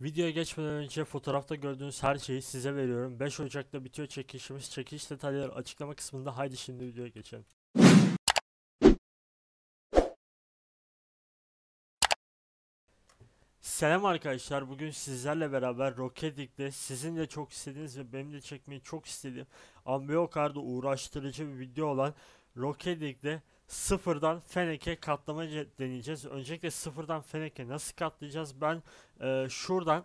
Videoya geçmeden önce fotoğrafta gördüğünüz her şeyi size veriyorum. 5 Ocak'ta bitiyor çekilişimiz. Çekiliş detayları açıklama kısmında. Haydi şimdi videoya geçelim. Selam arkadaşlar. Bugün sizlerle beraber Rocket League'de sizin de çok istediğiniz ve benim de çekmeyi çok istediğim ama bir o kadar da uğraştırıcı bir video olan Rocket League'de sıfırdan Fenek'e katlama ce- deneyeceğiz. Öncelikle sıfırdan Fenek'e nasıl katlayacağız? Ben e, şuradan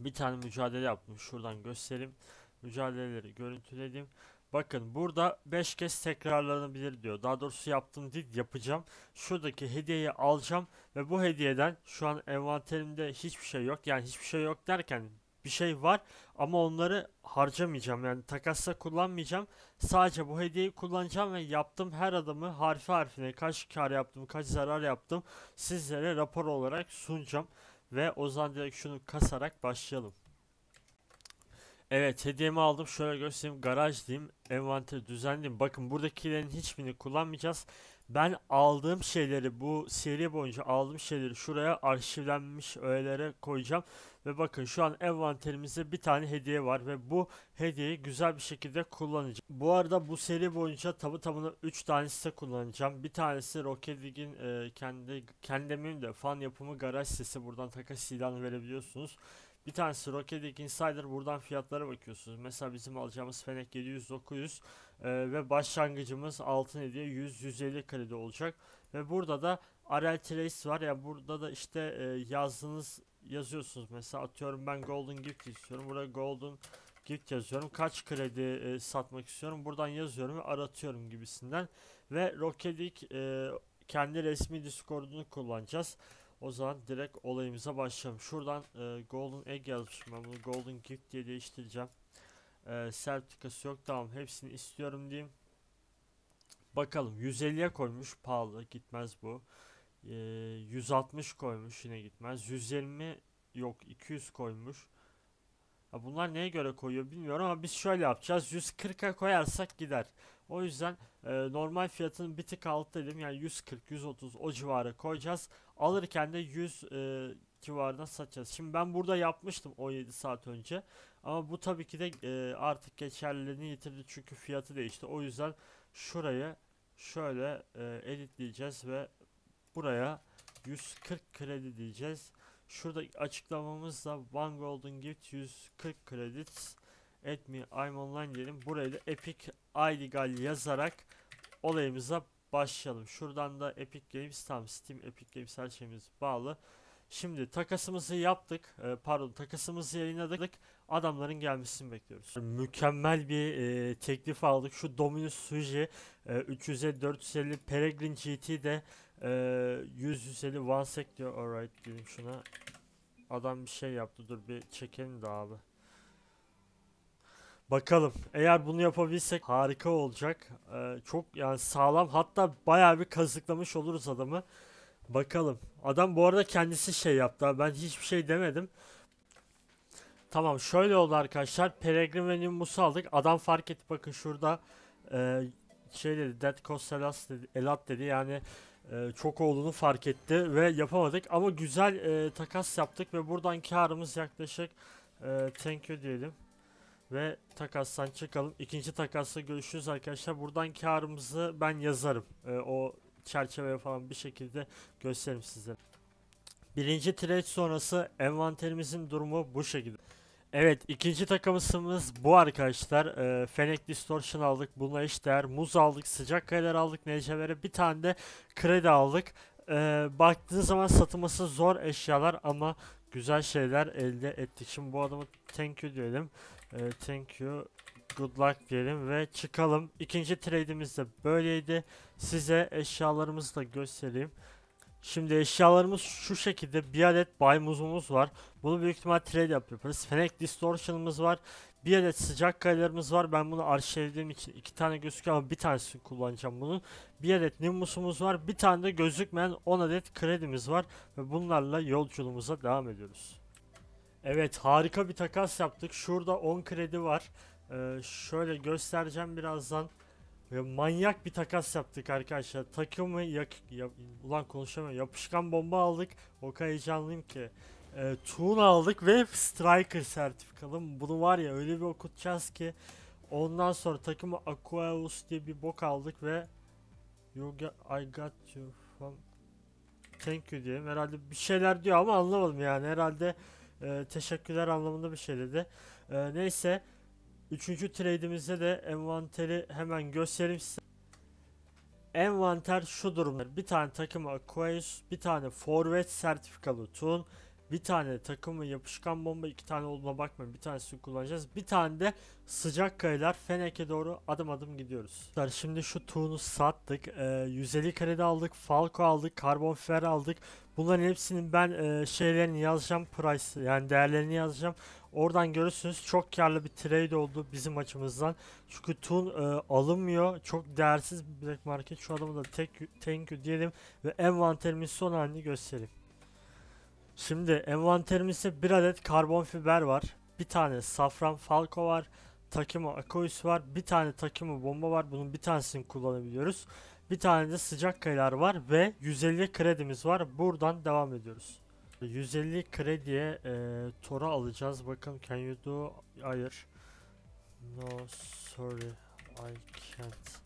bir tane mücadele yaptım. Şuradan göstereyim. Mücadeleleri görüntüledim. Bakın burada 5 kez tekrarlanabilir diyor. Daha doğrusu yaptım değil yapacağım. Şuradaki hediyeyi alacağım ve bu hediyeden şu an envanterimde hiçbir şey yok. Yani hiçbir şey yok derken bir şey var ama onları harcamayacağım. Yani takasla kullanmayacağım. Sadece bu hediyeyi kullanacağım ve yaptığım her adımı harfi harfine kaç kar yaptım, kaç zarar yaptım sizlere rapor olarak sunacağım. Ve o zaman direkt şunu kasarak başlayalım. Evet hediyemi aldım. Şöyle göstereyim. Garaj diyeyim. Envanteri düzenleyeyim. Bakın buradakilerin hiçbirini kullanmayacağız. Ben aldığım şeyleri bu seri boyunca aldığım şeyleri şuraya arşivlenmiş öğelere koyacağım. Ve bakın şu an envanterimizde bir tane hediye var ve bu hediyeyi güzel bir şekilde kullanacağım. Bu arada bu seri boyunca tabi tamına 3 tanesi de kullanacağım. Bir tanesi Rocket League'in e, kendi kendi de fan yapımı garaj sitesi buradan takas ilanı verebiliyorsunuz. Bir tanesi Rocket League Insider buradan fiyatlara bakıyorsunuz. Mesela bizim alacağımız Fennec 700-900 e, ve başlangıcımız altın hediye 100-150 kredi olacak. Ve burada da RL Trace var ya burada da işte e, yazdığınız yazıyorsunuz. Mesela atıyorum ben Golden Gift istiyorum. Buraya Golden Gift yazıyorum. Kaç kredi e, satmak istiyorum. Buradan yazıyorum ve aratıyorum gibisinden. Ve Rocket League e, kendi resmi Discord'unu kullanacağız. O zaman direkt olayımıza başlayalım. Şuradan e, Golden Egg yazmışım ben bunu Golden Gift diye değiştireceğim. E, sertifikası yok tamam hepsini istiyorum diyeyim. Bakalım 150'ye koymuş pahalı gitmez bu. E, 160 koymuş yine gitmez. 120 yok 200 koymuş. Ha, bunlar neye göre koyuyor bilmiyorum ama biz şöyle yapacağız. 140'a koyarsak gider. O yüzden e, normal fiyatının bir tık altı dedim. Yani 140, 130 o civarı koyacağız. Alırken de 100 e, civarına satacağız. Şimdi ben burada yapmıştım 17 saat önce. Ama bu tabii ki de e, artık geçerliliğini yitirdi çünkü fiyatı değişti. O yüzden şurayı şöyle e, editleyeceğiz ve buraya 140 kredi diyeceğiz. Şurada açıklamamızda One Golden Gift 140 credits at me I'm online diyelim. Buraya da Epic illegal yazarak olayımıza başlayalım. Şuradan da Epic Games tam Steam Epic Games her şeyimiz bağlı. Şimdi takasımızı yaptık. Ee, pardon takasımızı yayınladık. Adamların gelmesini bekliyoruz. Mükemmel bir e, teklif aldık. Şu Dominus Suji e, 350 450 Peregrine GT de e, 100 150 one sec diyor. Alright diyelim şuna. Adam bir şey yaptı. Dur bir çekelim de abi. Bakalım. Eğer bunu yapabilsek harika olacak. Ee, çok yani sağlam hatta bayağı bir kazıklamış oluruz adamı. Bakalım. Adam bu arada kendisi şey yaptı. Ben hiçbir şey demedim. Tamam şöyle oldu arkadaşlar. Peregrine ve Nimbus'u aldık. Adam fark etti bakın şurada e, şey dedi. Dead Cost Elas dedi. Elat dedi. Yani e, çok olduğunu fark etti ve yapamadık. Ama güzel e, takas yaptık ve buradan karımız yaklaşık e, thank you diyelim. Ve takastan çıkalım. İkinci takasla görüşürüz arkadaşlar. Buradan karımızı ben yazarım. Ee, o çerçeveye falan bir şekilde gösteririm size. Birinci trade sonrası envanterimizin durumu bu şekilde. Evet ikinci takımımız bu arkadaşlar. Ee, Fennec Distortion aldık. Buna eşdeğer muz aldık. Sıcak kayalar aldık. NCV'lere bir tane de kredi aldık. Ee, baktığınız zaman satılması zor eşyalar ama güzel şeyler elde ettik. Şimdi bu adamı thank you diyelim. Ee, thank you. Good luck diyelim ve çıkalım. İkinci trade'imiz de böyleydi. Size eşyalarımızı da göstereyim. Şimdi eşyalarımız şu şekilde bir adet baymuzumuz var. Bunu büyük ihtimal trade yapıyoruz. Fennec Distortion'ımız var. Bir adet sıcak kayalarımız var. Ben bunu arşivlediğim için iki tane gözüküyor ama bir tanesini kullanacağım bunun. Bir adet Nimbus'umuz var. Bir tane de gözükmeyen 10 adet kredimiz var. Ve bunlarla yolculuğumuza devam ediyoruz. Evet harika bir takas yaptık. Şurada 10 kredi var. Ee, şöyle göstereceğim birazdan. Ve manyak bir takas yaptık arkadaşlar. Takımı yak, ya- ulan konuşamıyorum. Yapışkan bomba aldık. O kadar heyecanlıyım ki. e, Toon aldık ve Striker sertifikalı. Bunu var ya öyle bir okutacağız ki ondan sonra takımı Aquaus diye bir bok aldık ve You got, I got you from Thank you diyelim. Herhalde bir şeyler diyor ama anlamadım yani. Herhalde e, teşekkürler anlamında bir şey dedi. E, neyse. Üçüncü trade'imizde de envanteri hemen göstereyim size. Envanter şu durumda. Bir tane takımı Aquarius, bir tane forvet sertifikalı Toon, bir tane takımı yapışkan bomba, iki tane olduğuna bakmayın. Bir tanesini kullanacağız. Bir tane de sıcak kayalar Fenek'e doğru adım adım gidiyoruz. Şimdi şu Toon'u sattık. Ee, 150 kredi aldık. Falco aldık. Karbon fiber aldık. Bunların hepsinin ben e, şeylerini yazacağım. Price yani değerlerini yazacağım. Oradan görürsünüz çok karlı bir trade oldu bizim açımızdan. Çünkü Toon e, alınmıyor. Çok değersiz bir black market. Şu adamı da tek, thank you diyelim ve envanterimin son halini göstereyim. Şimdi envanterimizde bir adet karbon fiber var. Bir tane safran falco var. Takımı Akois var. Bir tane takımı bomba var. Bunun bir tanesini kullanabiliyoruz. Bir tane de sıcak kayalar var ve 150 kredimiz var. Buradan devam ediyoruz. 150 krediye e, Tora alacağız. Bakın can you do? Hayır. No sorry I can't.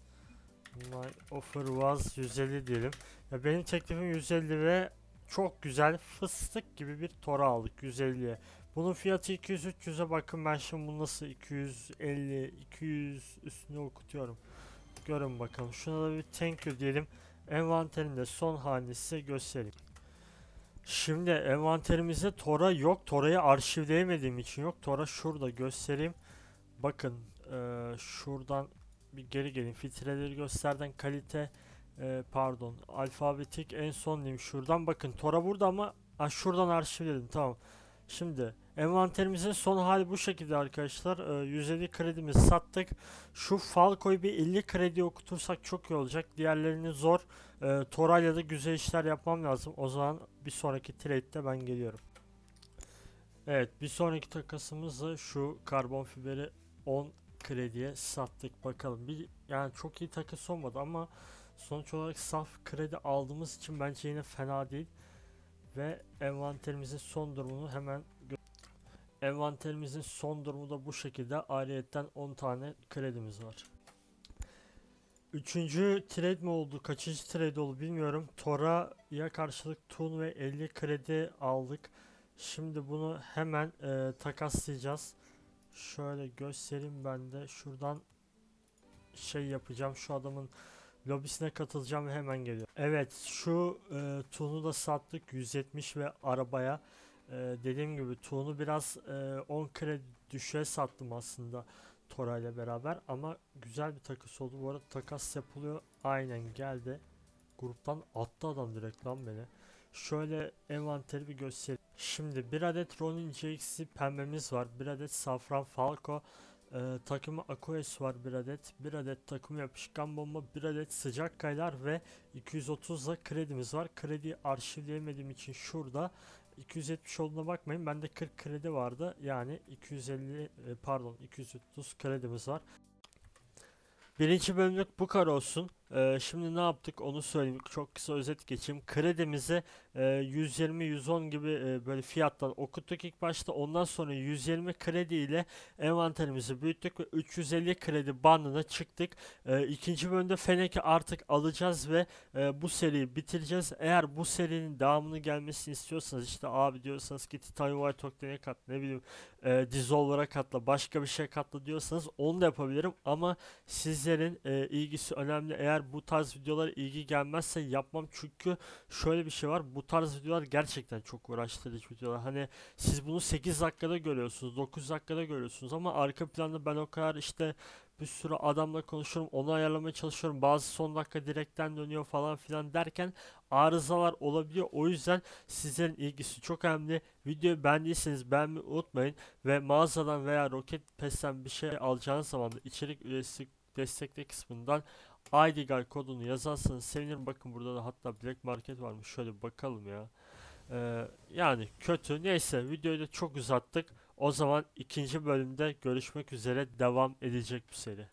My offer was 150 diyelim. Ya benim teklifim 150 ve çok güzel fıstık gibi bir Tora aldık 150'ye. Bunun fiyatı 200-300'e bakın ben şimdi bunu nasıl 250 200 üstüne okutuyorum. Görün bakalım. Şuna da bir thank you diyelim. Envanterimde son halini size göstereyim. Şimdi envanterimizde Tora yok. Tora'yı arşivleyemediğim için yok. Tora şurada göstereyim. Bakın e, şuradan bir geri gelin. Filtreleri gösterden kalite e, pardon alfabetik en son diyeyim şuradan bakın Tora burada ama ha, şuradan arşivledim tamam. Şimdi envanterimizin son hali bu şekilde arkadaşlar. E, 150 kredimizi sattık. Şu Falco'yu bir 50 kredi okutursak çok iyi olacak. Diğerlerini zor. E, Torayla da güzel işler yapmam lazım. O zaman bir sonraki trade'de ben geliyorum. Evet bir sonraki takasımız da şu karbon fiberi 10 krediye sattık bakalım. Bir yani çok iyi takas olmadı ama Sonuç olarak saf kredi aldığımız için bence yine fena değil. Ve envanterimizin son durumunu hemen Envanterimizin son durumu da bu şekilde. Ayrıyetten 10 tane kredimiz var. Üçüncü trade mi oldu? Kaçıncı trade oldu bilmiyorum. Tora'ya karşılık Tun ve 50 kredi aldık. Şimdi bunu hemen e, takaslayacağız. Şöyle göstereyim ben de. Şuradan şey yapacağım. Şu adamın lobisine katılacağım ve hemen geliyor. Evet şu e, Tuğ'unu da sattık 170 ve arabaya. E, dediğim gibi Tuğ'unu biraz e, 10 kredi düşüğe sattım aslında Tora ile beraber ama güzel bir takas oldu. Bu arada takas yapılıyor. Aynen geldi. Gruptan attı adam direkt lan beni. Şöyle envanteri bir göstereyim. Şimdi bir adet Ronin JX'i pembemiz var. Bir adet Safran Falco. Ee, takımı Aquas var bir adet. Bir adet takım yapışkan bomba, bir adet sıcak kaylar ve 230 da kredimiz var. Kredi arşivleyemediğim için şurada 270 olduğuna bakmayın. Bende 40 kredi vardı. Yani 250 e, pardon 230 kredimiz var. Birinci bölümlük bu kadar olsun. Ee, şimdi ne yaptık onu söyleyeyim. Çok kısa özet geçeyim. Kredimizi e, 120-110 gibi e, böyle fiyattan okuttuk ilk başta. Ondan sonra 120 kredi ile envanterimizi büyüttük ve 350 kredi bandına çıktık. E, ikinci bölümde Fenek'i artık alacağız ve e, bu seriyi bitireceğiz. Eğer bu serinin devamını gelmesini istiyorsanız işte abi diyorsanız ki Titan White Octane'e kat ne bileyim e, Dissolver'a katla başka bir şey katla diyorsanız onu da yapabilirim. Ama sizlerin e, ilgisi önemli. Eğer eğer bu tarz videolar ilgi gelmezse yapmam. Çünkü şöyle bir şey var. Bu tarz videolar gerçekten çok uğraştırıcı videolar. Hani siz bunu 8 dakikada görüyorsunuz 9 dakikada görüyorsunuz ama arka planda ben o kadar işte bir sürü adamla konuşuyorum onu ayarlamaya çalışıyorum. Bazı son dakika direkten dönüyor falan filan derken arızalar olabiliyor. O yüzden sizlerin ilgisi çok önemli. Videoyu beğendiyseniz beğenmeyi unutmayın ve mağazadan veya Rocket Pass'ten bir şey alacağınız zaman da içerik üyesi destekle kısmından IDGAL kodunu yazarsanız sevinirim. Bakın burada da hatta Black Market varmış. Şöyle bakalım ya. Ee, yani kötü. Neyse videoyu da çok uzattık. O zaman ikinci bölümde görüşmek üzere devam edecek bu seri.